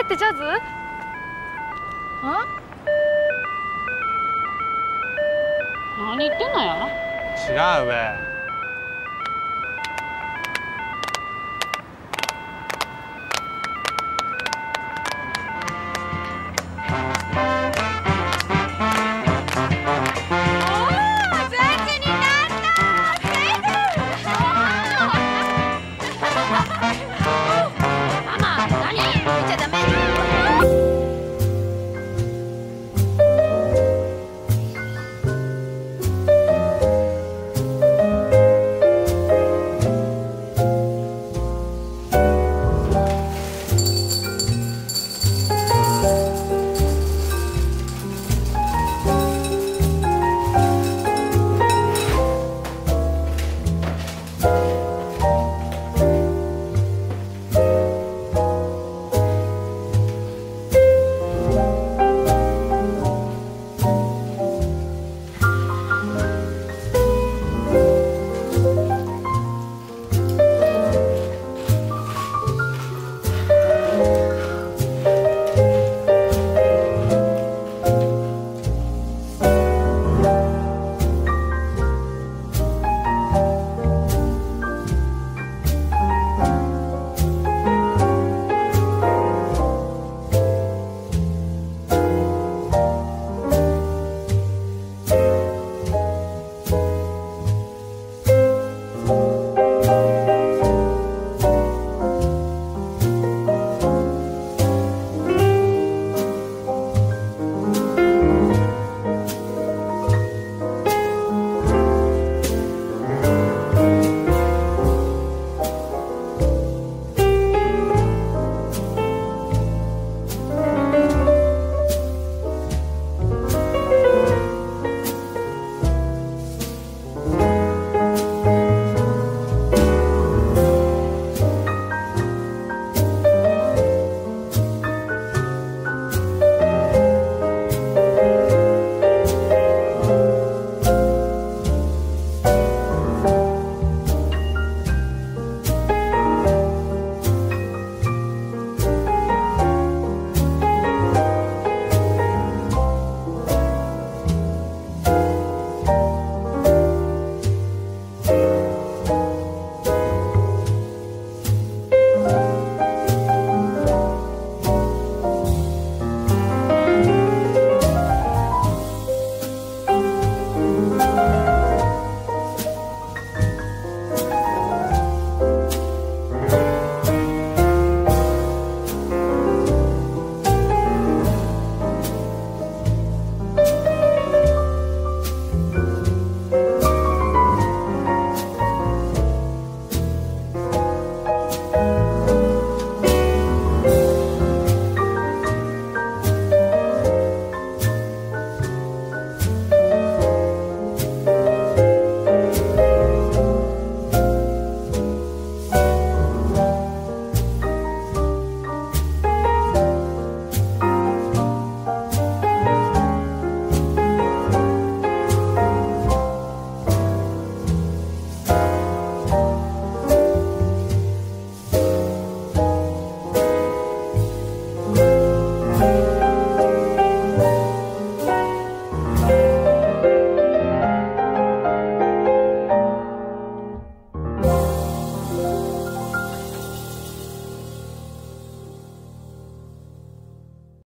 れってジャズ？あ？何言ってんのや？違うべ